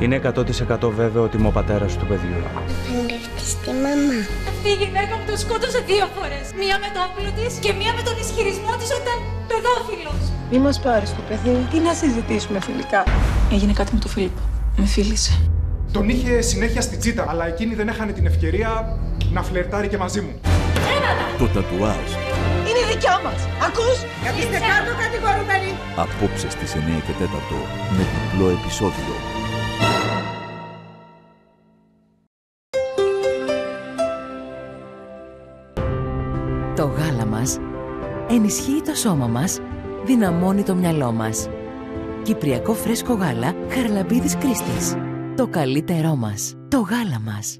Είναι 100% βέβαιο ότι είμαι ο πατέρας του παιδιού. Παντρευτείς τη μαμά. Αυτή η γυναίκα μου το σκότωσε δύο φορές. Μία με το όπλο της και μία με τον ισχυρισμό της ότι ήταν παιδόφιλος. Μη μας πάρεις το παιδί. Τι να συζητήσουμε φιλικά; Έγινε κάτι με τον Φίλιππο. Με φίλησε. Τον είχε συνέχεια στη τσίτα, αλλά εκείνη δεν έχανε την ευκαιρία να φλερτάρει και μαζί μου. Το τατουάζ. Είναι δικιά μας. Ακούς! Καθίστε κάτω, κατηγορούμενοι. Απόψε στις 9 και 4 με διπλό επεισόδιο. Το γάλα μας ενισχύει το σώμα μας, δυναμώνει το μυαλό μας. Κυπριακό φρέσκο γάλα Χαρλαμπίδης Κρίστης. Το καλύτερό μας. Το γάλα μας.